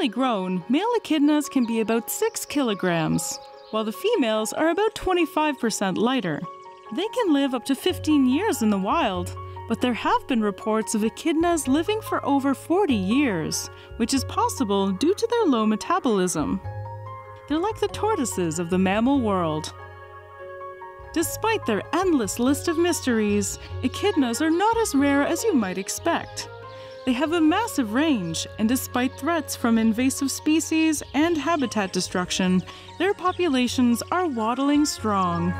Fully grown, male echidnas can be about 6 kilograms, while the females are about 25% lighter. They can live up to 15 years in the wild, but there have been reports of echidnas living for over 40 years, which is possible due to their low metabolism. They're like the tortoises of the mammal world. Despite their endless list of mysteries, echidnas are not as rare as you might expect. They have a massive range, and despite threats from invasive species and habitat destruction, their populations are waddling strong.